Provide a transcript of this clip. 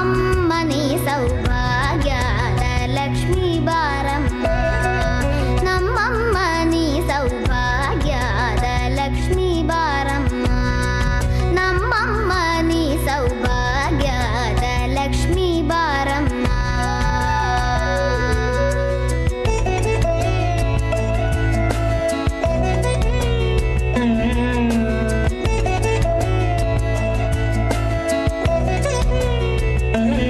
अम्बने Saubha Thank.